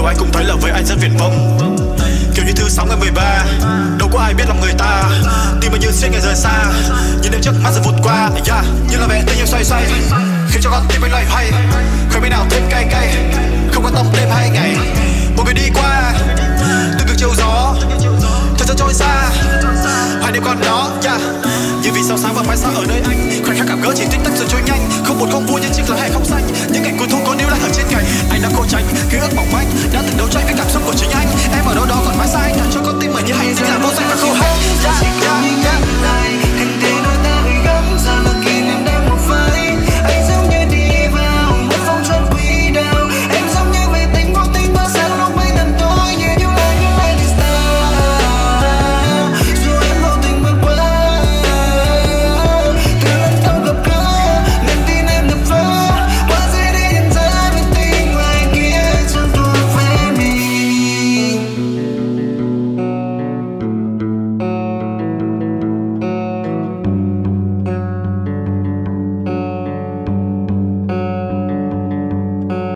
điều anh cũng thấy là với anh rất viển vông. Kiểu như thứ sáu ngày 13 đâu có ai biết lòng người ta. Tim mình như xuyên ngày rời xa, nhìn đêm trước mắt rồi vụt qua. Yeah. như là mẹ tình như xoay xoay, khiến cho con tim anh loay hoay. Khơi bên nào thêm cay cay, không quan tâm đêm hay ngày. Một người đi qua, từng cực chiều gió Thật ra trôi xa. Hai đêm còn đó dạ. yeah. như vì sao sáng và mai xa ở nơi anh? Khoảnh khắc cảm gỡ chỉ tích tắc rồi trôi nhanh. Không buồn không vui nhưng chỉ là hè không xanh, những cảnh cuối thu có níu lại ở trên cành